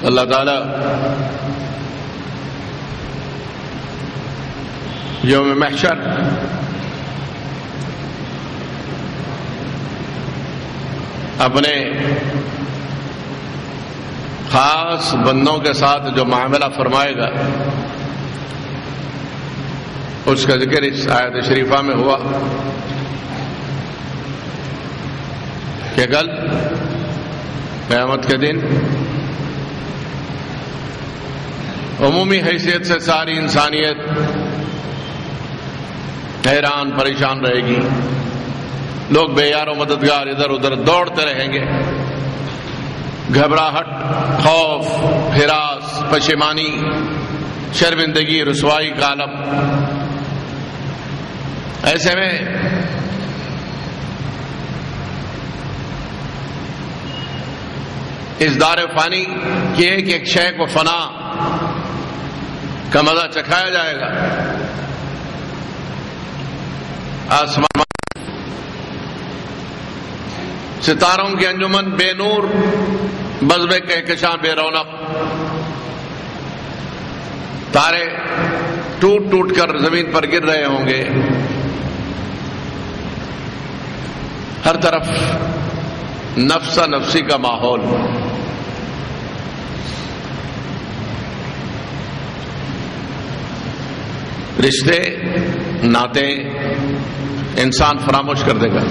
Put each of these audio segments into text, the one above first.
अल्लाह ताला योम महशर अपने खास बंदों के साथ जो मामला फरमाएगा, उसका ज़िक्र इस आयत शरीफा में हुआ कि कल क़यामत के दिन अमूमी हैसियत से सारी इंसानियत हैरान, परेशान रहेगी। लोग बेयारो मददगार इधर उधर दौड़ते रहेंगे। घबराहट, खौफ हिरास पशेमानी शर्मिंदगी, रसवाई का आलम ऐसे में इस दार फानी की एक एक शय को फना का मज़ा चखाया जाएगा। आसमान सितारों की अंजुमन, बेनूर, बजबे कहकशा बेरौनक। तारे टूट टूट कर ज़मीन पर गिर रहे होंगे। हर तरफ़ नफसा नफसी का माहौल। रिश्ते, नाते इंसान फरामोश कर देगा।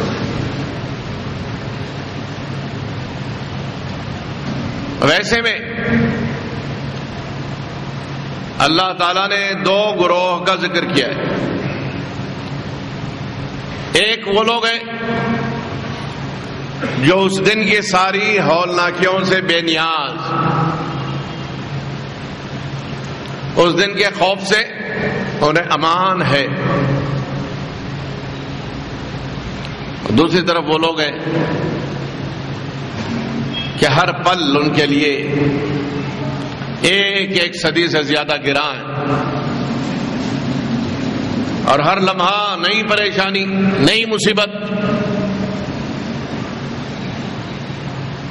वैसे में अल्लाह ताला ने दो ग्रोह का ज़िक्र किया है। एक वो लोग हैं जो उस दिन की सारी हौलनाकियों से बेनियाज, उस दिन के खौफ से उन्हें अमान है। दूसरी तरफ़ वो लोग हैं कि हर पल उनके लिए एक एक सदी से ज़्यादा गिरा है। और हर लम्हा नई परेशानी, नई मुसीबत।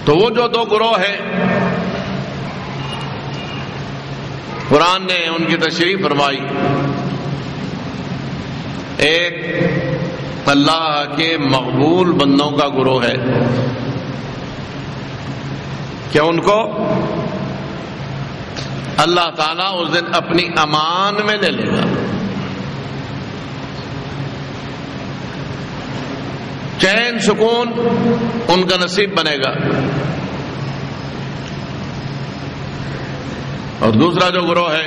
तो वो जो दो ग्रोह है कुरान ने उनकी तशरी फरमाई। एक अल्लाह के मकबूल बंदों का ग्रोह है। क्या उनको? अल्लाह ताला उस दिन अपनी अमान में ले लेगा। चैन, सुकून उनका नसीब बनेगा। और दूसरा जो ग्रोह है,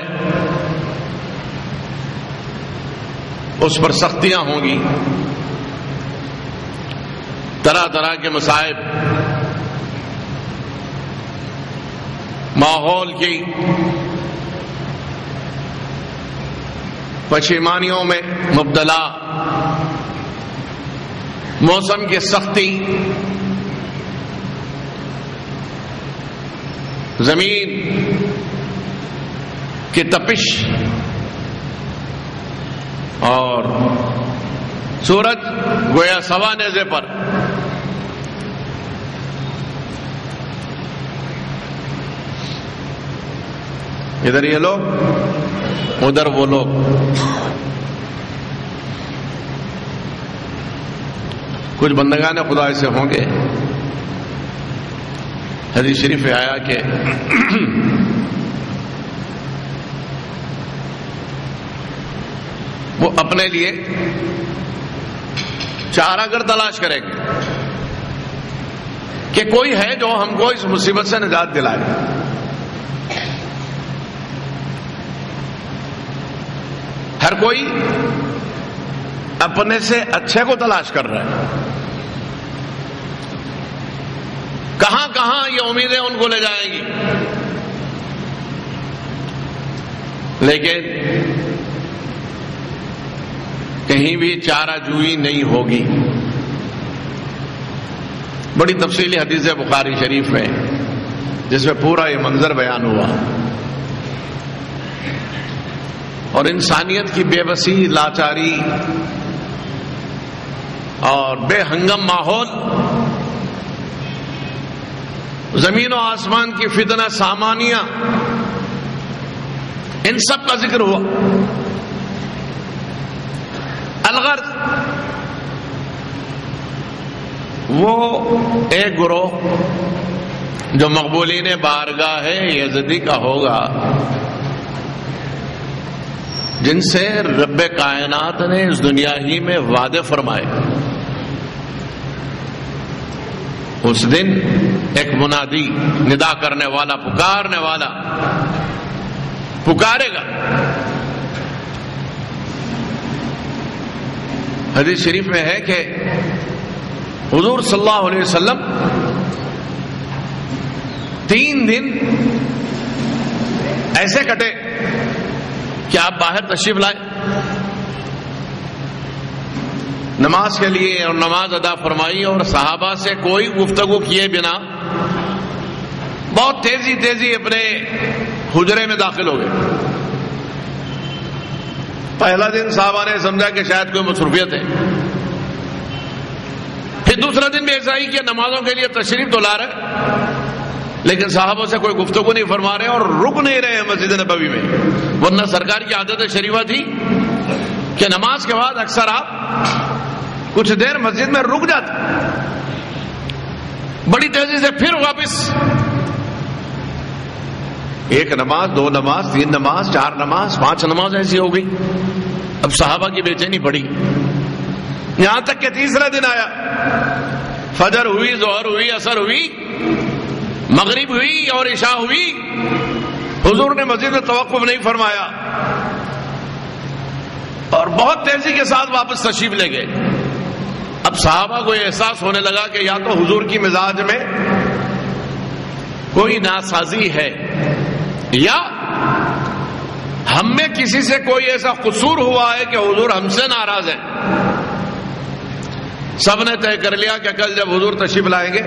उस पर सख्तियाँ होंगी। तरह तरह के मसाइब, माहौल की पशेमानियों में मुबतला, मौसम की सख्ती, ज़मीन की तपिश। और सूरज गोया सवा नेजे पर। इधर ये लोग उधर वो लोग कुछ बंदगान खुदा ऐसे होंगे। हदीस शरीफ आया कि वो अपने लिए चारागर तलाश करेंगे कि कोई है जो हमको इस मुसीबत से निजात दिलाए। हर कोई अपने से अच्छे को तलाश कर रहा है। कहाँ कहाँ ये उम्मीदें उनको ले जाएँगी? लेकिन कहीं भी चाराजूई नहीं होगी। बड़ी तफसीली हदीस है बुखारी शरीफ में, जिसमें पूरा ये मंजर बयान हुआ। और इंसानियत की बेबसी, लाचारी और बेहंगम माहौल, ज़मीन और आसमान की फितना सामानिया, इन सब का ज़िक्र हुआ। अलगर वो एक ग्रोह जो मकबूली ने बारगाह है, यजदी का होगा, जिनसे रब कायनात ने इस दुनिया ही में वादे फरमाए। उस दिन एक मुनादी, निदा करने वाला, पुकारने वाला, पुकारेगा। हदीस शरीफ में है कि हजूर सल्लल्लाहु अलैहि वसल्लम तीन दिन ऐसे कटे कि आप बाहर तशरीफ़ लाए। नमाज़ के लिए और नमाज़ अदा फरमाई और सहाबा से कोई गुफ्तगु किए बिना बहुत तेज़ी तेज़ी अपने हुजरे में दाखिल हो गए। पहला दिन साहबा ने समझा कि शायद कोई मसरूफियत है। फिर दूसरा दिन भी ऐसा ही कि नमाजों के लिए तशरीफ़ तो ला रहे लेकिन साहबों से कोई गुफ्तगु नहीं फरमा रहे और रुक नहीं रहे मस्जिद नबी में। वरना सरकार की आदत शरीफा थी कि नमाज़ के बाद अक्सर आप कुछ देर मस्जिद में रुक जाते। बड़ी तेज़ी से फिर वापस एक नमाज़, दो नमाज़, तीन नमाज़, चार नमाज़, पाँच नमाज़ ऐसी हो गई। अब साहबा की बेचैनी बढ़ी। यहाँ तक कि तीसरा दिन आया। फजर हुई, जोहर हुई, असर हुई, मगरिब हुई और ईशा हुई। हुजूर ने मस्जिद में तवक्फ नहीं फरमाया। और बहुत तेज़ी के साथ वापस तशीफ ले गए। अब साहबा को एहसास होने लगा कि या तो हुजूर की मिजाज में कोई नासाजी है। या हम में किसी से कोई ऐसा कसूर हुआ है कि हुजूर हमसे नाराज़ है? सबने तय कर लिया कि कल जब हुजूर तशीफ लाएँगे,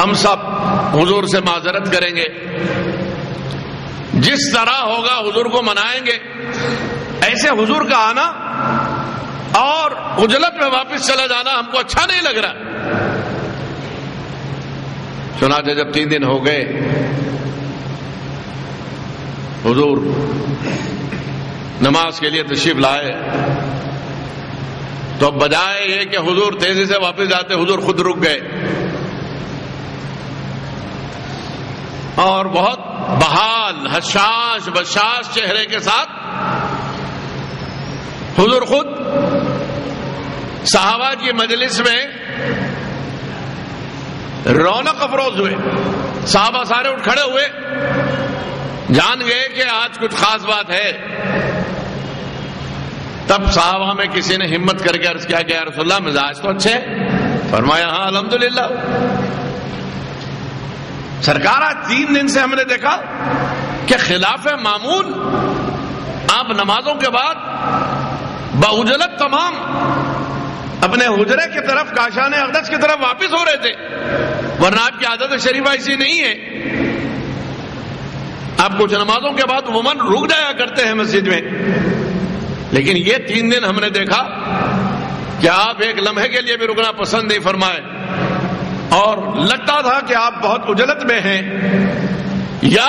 हम सब हुजूर से माजरत करेंगे। जिस तरह होगा हुजूर को मनाएँगे। ऐसे हुजूर का आना और उजलत में वापस चला जाना हमको अच्छा नहीं लग रहा। सुना जब तीन दिन हो गए हुजूर, नमाज़ के लिए तशरीफ़ लाए। तो अब बजाय ये कि हुजूर तेज़ी से वापस जाते, हुजूर खुद रुक गए। और बहुत बहाल, हशाश बशाश चेहरे के साथ हुजूर खुद साहबा की मजलिस में रौनक अफरोज हुए। साहबा सारे उठ खड़े हुए। जान गए कि आज कुछ खास बात है। तब साहबा में किसी ने हिम्मत करके अर्ज़ किया कि रसुल्ला मिजाज तो अच्छे फरमाया हाँ अलहमदुल्ला सरकार आज तीन दिन से हमने देखा कि खिलाफ मामूल आप नमाजों के बाद बहुजलत तमाम अपने हुजरे की तरफ़, काशान अकदस की तरफ़ वापस हो रहे थे। वरना आपकी आदत शरीफा ऐसी नहीं है। आप कुछ नमाजों के बाद वमन रुक जाया करते हैं मस्जिद में। लेकिन ये तीन दिन हमने देखा कि आप एक लम्हे के लिए भी रुकना पसंद नहीं फरमाए। और लगता था कि आप बहुत उजलत में हैं, या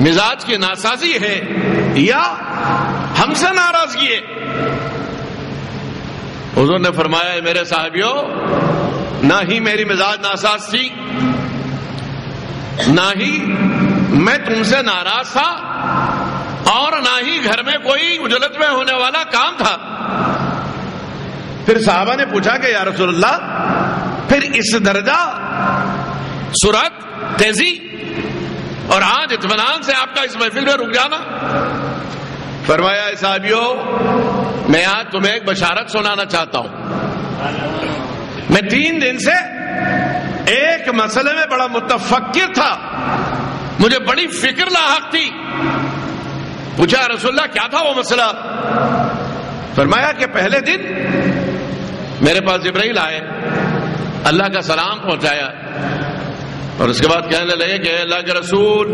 मिजाज की नासाजी है, या हमसे नाराज़गी है। हुजूर ने फरमाया मेरे साहबियों, ना ही मेरी मिजाज नासाज थी, ना ही मैं तुमसे नाराज़ था और ना ही घर में कोई उजलत में होने वाला काम था। फिर साहबा ने पूछा कि, या रसुल्ला फिर इस दर्जा, सूरत, तेज़ी, और आज इतमान से आपका इस महफिल में रुक जाना? फरमाया साहबियों, मैं आज तुम्हें एक बशारत सुनाना चाहता हूँ। मैं तीन दिन से एक मसले में बड़ा मुतफिर था। मुझे बड़ी फ़िक्र लाक थी। पूछा रसुल्ला क्या था वो मसला? फरमाया कि पहले दिन मेरे पास जिब्राइल आए, अल्लाह का सलाम पहुँचाया। और उसके बाद कहने लगे कि अल्लाह के रसूल,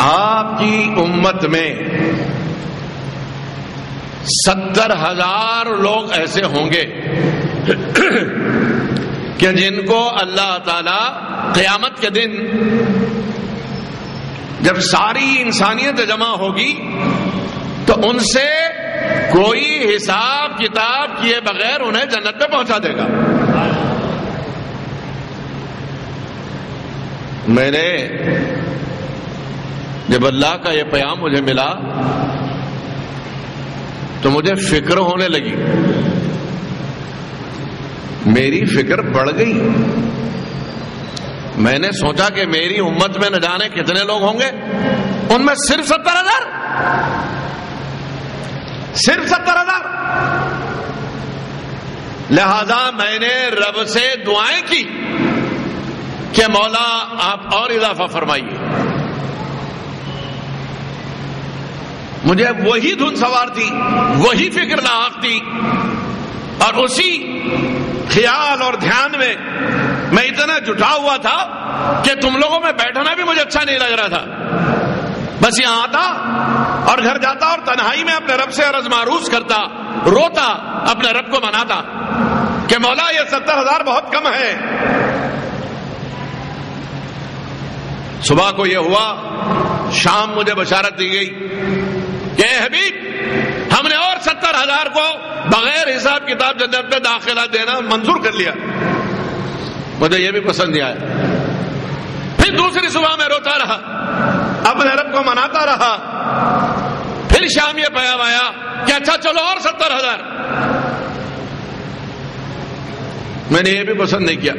आपकी उम्मत में सत्तर हज़ार लोग ऐसे होंगे। कि जिनको अल्लाह ताला क़यामत के दिन जब सारी इंसानियत जमा होगी तो उनसे कोई हिसाब किताब किए बगैर उन्हें जन्नत में पहुँचा देगा। मैंने जब अल्लाह का यह प्याम मुझे मिला तो मुझे फ़िक्र होने लगी। मेरी फ़िक्र बढ़ गई। मैंने सोचा कि मेरी उम्मत में न जाने कितने लोग होंगे। उनमें सिर्फ़ सत्तर हज़ार। सिर्फ़ सत्तर हज़ार। लिहाजा मैंने रब से दुआएँ की कि मौला आप और इजाफा फरमाइए। मुझे वही धुन सवार थी, वही फ़िक्र लाक थी, और उसी ख्याल और ध्यान में मैं इतना जुटा हुआ था कि तुम लोगों में बैठना भी मुझे अच्छा नहीं लग रहा था। बस यहाँ आता और घर जाता और तन्हाई में अपने रब से अरज मारूस करता, रोता, अपने रब को मनाता कि मौला, ये सत्तर हज़ार बहुत कम है। सुबह को यह हुआ, शाम मुझे बशारत दी गई कि हबीब, हमने और सत्तर हज़ार को बगैर हिसाब किताब जन्नत में दाखिला देना मंजूर कर लिया। मुझे यह भी पसंद आया। फिर दूसरी सुबह में रोता रहा। अपने रब को मनाता रहा। फिर शाम ये पया आया कि अच्छा चलो और सत्तर हज़ार। मैंने ये भी पसंद नहीं किया।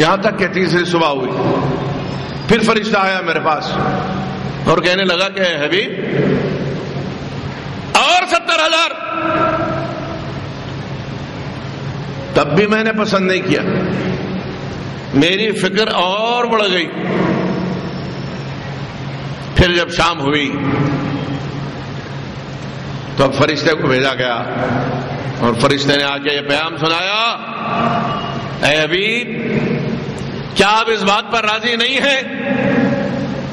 यहाँ तक कि तीसरी सुबह हुई। फिर फरिश्ता आया मेरे पास और कहने लगा कि, हबीब और हज़ार तब भी मैंने पसंद नहीं किया। मेरी फ़िक्र और बढ़ गई। फिर जब शाम हुई तो अब फरिश्ते को भेजा गया और फरिश्ते ने आके ये प्याम सुनाया हबीब क्या आप इस बात पर राज़ी नहीं है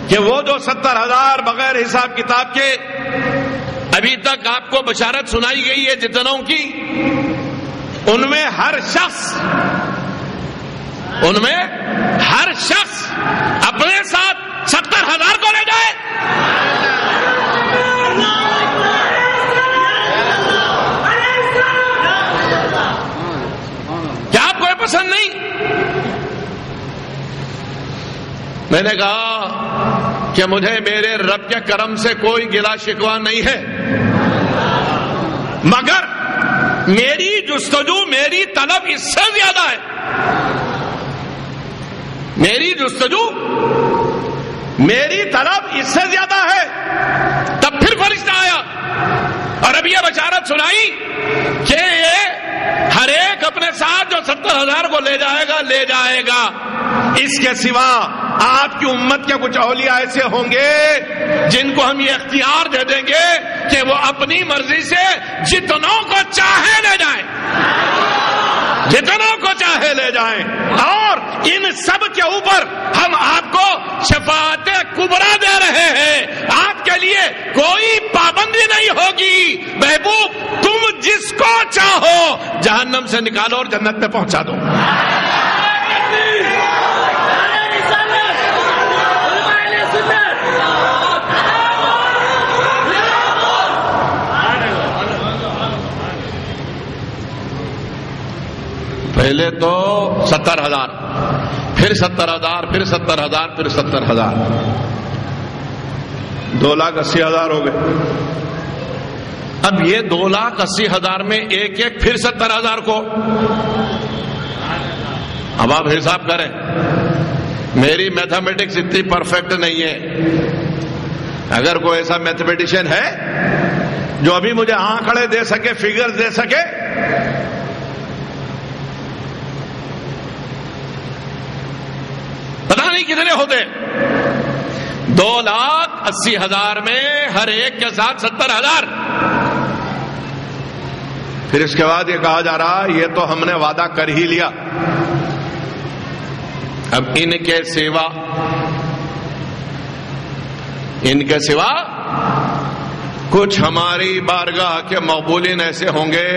कि वो जो सत्तर हज़ार बगैर हिसाब किताब के अभी तक आपको बशारत सुनाई गई है जितनों की। उनमें हर शख्स, उनमें हर शख्स अपने साथ सत्तर हज़ार को ले जाए। क्या आपको पसंद नहीं? मैंने कहा कि मुझे मेरे रब के करम से कोई गिला शिकवा नहीं है। मगर मेरी जुस्तजू मेरी तलब इससे ज़्यादा है। मेरी जुस्तजू मेरी तलब इससे ज़्यादा है। तब फिर फरिश्ता आया। और अब यह बचारत सुनाई कि ये हर एक अपने साथ जो सत्तर हज़ार को ले जाएगा ले जाएगा। इसके सिवा आपकी उम्मत के कुछ अलिया ऐसे होंगे, जिनको हम ये अख्तियार दे देंगे कि वो अपनी मर्ज़ी से जितनों को चाहे ले जाए। जितनों को चाहे ले जाए। और इन सब के ऊपर हम आपको शफात कुबरा दे रहे हैं। आपके लिए कोई पाबंदी नहीं होगी। महबूब, तुम जिसको चाहो जहन्नम से निकालो और जन्नत में पहुँचा दो। पहले तो सत्तर हज़ार, फिर सत्तर हज़ार, फिर सत्तर हज़ार, फिर सत्तर हज़ार। दो लाख अस्सी हज़ार हो गए। अब ये दो लाख अस्सी हज़ार में एक एक फिर सत्तर हज़ार को। अब आप हिसाब करें, मेरी मैथमेटिक्स इतनी परफेक्ट नहीं है। अगर कोई ऐसा मैथमेटिशियन है, जो अभी मुझे आंकड़े दे सके फिगर्स दे सके, पता नहीं कितने होते। दो लाख अस्सी हज़ार में हर एक के साथ सत्तर हज़ार। फिर इसके बाद ये कहा जा रहा, ये तो हमने वादा कर ही लिया। अब इनके सेवा, इनके सिवा कुछ हमारी बारगाह के मकबूलिन ऐसे होंगे,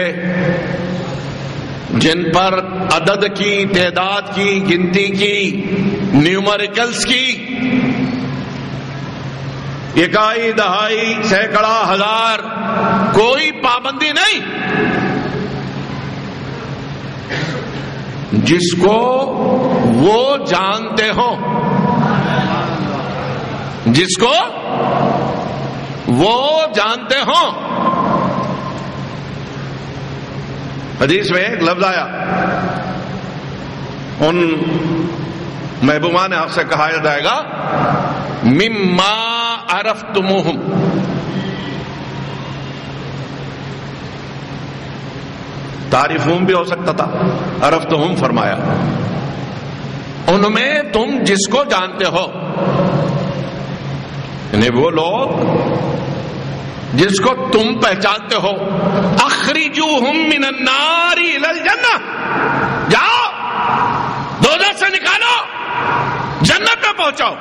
जिन पर अदद की, तादाद की, गिनती की, न्यूमरिकल्स की, इकाई, दहाई, सैकड़ा, हज़ार कोई पाबंदी नहीं। जिसको वो जानते हो, जिसको वो जानते हो। हदीस में एक लफ्ज आया। उन महबूबा ने आपसे कहा जाएगा मिम्मा अरफ तुमुहम तारीफूम भी हो सकता था, अरफ तो हम फरमाया। उनमें तुम जिसको जानते हो, यानी वो लोग जिसको तुम पहचानते हो अखरीजू हम मिनन्नारी जन्ना। जाओ दो से निकालो, जन्नत में पहुंचाओ।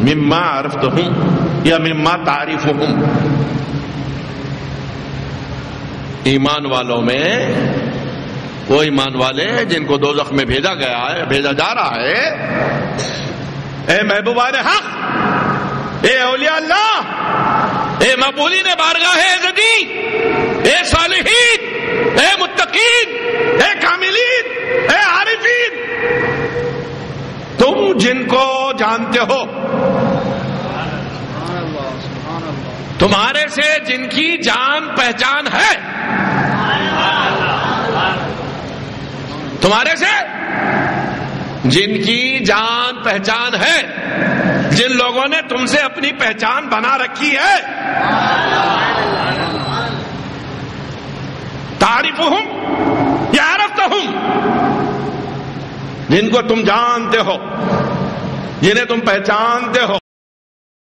मिम्मा अरफ तो हूँ या मिम्मा तारीफ़ हूँ ईमान वालों में वो ईमान वाले जिनको दो में भेजा गया है, भेजा जा रहा है। ए महबूबा ने हक, ए औलिया अल्लाह, ए मकबूली ने बारगाह है गदी ए सालिहीन, ए मुत्तकीन, ए कामिलीन, ए आरिफीन। तुम जिनको जानते हो तुम्हारे से जिनकी जान पहचान है। तुम्हारे से जिनकी जान पहचान है, जिन लोगों ने तुमसे अपनी पहचान बना रखी है। तारीफ़ हूँ या अरफ तो हूँ जिनको तुम जानते हो, जिन्हें तुम पहचानते हो।